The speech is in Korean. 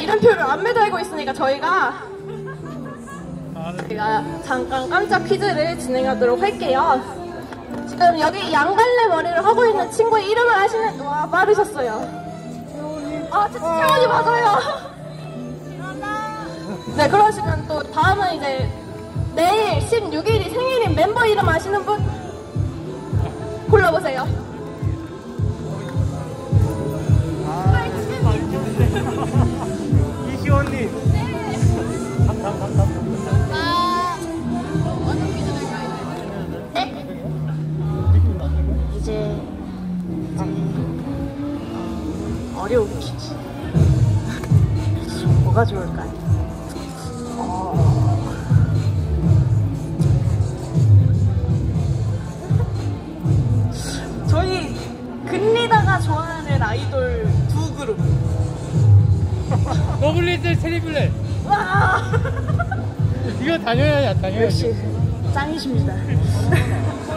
이름표를 안 매달고 있으니까 저희가 제가 잠깐 깜짝 퀴즈를 진행하도록 할게요. 지금 여기 양갈래 머리를 하고 있는 친구의 이름을 아시는 와 빠르셨어요. 아, 채원이 맞아요. 네, 그러시면 또 다음은 이제 내일 16일이 생일인 멤버 이름 아시는 분 어, 어려운 퀴즈. 뭐가 좋을까요? 어... 저희 근리다가 좋아하는 아이돌 두 그룹. 노블리들 테리블렛. 와! 이거 당연하냐, 당연하지. 역시 짱이십니다.